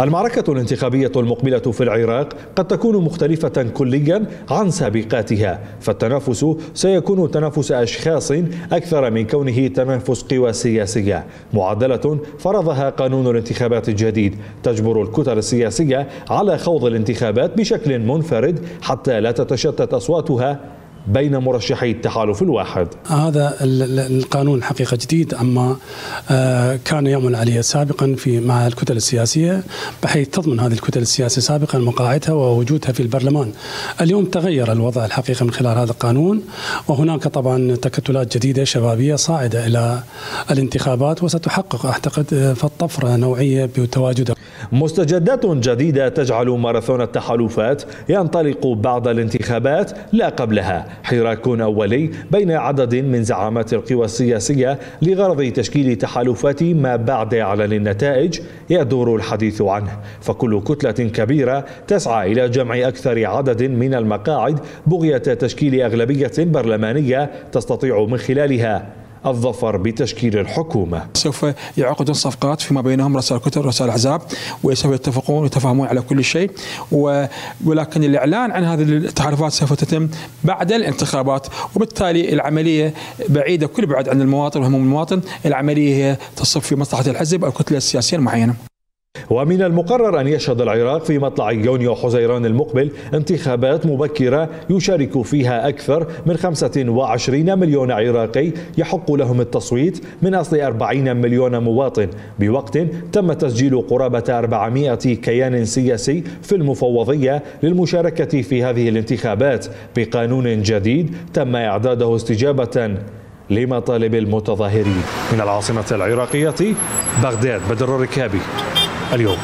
المعركة الانتخابية المقبلة في العراق قد تكون مختلفة كليا عن سابقاتها فالتنافس سيكون تنافس أشخاص أكثر من كونه تنافس قوى سياسية. معدلة فرضها قانون الانتخابات الجديد تجبر الكتل السياسية على خوض الانتخابات بشكل منفرد حتى لا تتشتت أصواتها بين مرشحي التحالف الواحد. هذا القانون الحقيقة جديد عما آه، كان يعمل عليه سابقا في مع الكتل السياسية بحيث تضمن هذه الكتل السياسية سابقا مقاعدها ووجودها في البرلمان. اليوم تغير الوضع الحقيقة من خلال هذا القانون وهناك طبعا تكتلات جديدة شبابية صاعدة إلى الانتخابات وستحقق أعتقد آه، فالطفرة نوعية بتواجدها مستجدات جديدة تجعل ماراثون التحالفات ينطلق بعد الانتخابات لا قبلها. حراك أولي بين عدد من زعامات القوى السياسية لغرض تشكيل تحالفات ما بعد إعلان النتائج يدور الحديث عنه. فكل كتلة كبيرة تسعى إلى جمع أكثر عدد من المقاعد بغية تشكيل أغلبية برلمانية تستطيع من خلالها الظفر بتشكيل الحكومة. سوف يعقدون صفقات فيما بينهم رؤساء الكتل رؤساء الأحزاب وسوف يتفقون ويتفاهمون على كل شيء. ولكن الإعلان عن هذه التحالفات سوف تتم بعد الانتخابات. وبالتالي العملية بعيدة كل بعد عن المواطن وهموم المواطن. العملية هي تصب في مصلحة الحزب أو الكتلة السياسية المعينة ومن المقرر أن يشهد العراق في مطلع يونيو حزيران المقبل انتخابات مبكرة يشارك فيها أكثر من 25 مليون عراقي يحق لهم التصويت من أصل 40 مليون مواطن. بوقت تم تسجيل قرابة 400 كيان سياسي في المفوضية للمشاركة في هذه الانتخابات بقانون جديد تم إعداده استجابة لمطالب المتظاهرين. من العاصمة العراقية بغداد بدر الركابي. اليوم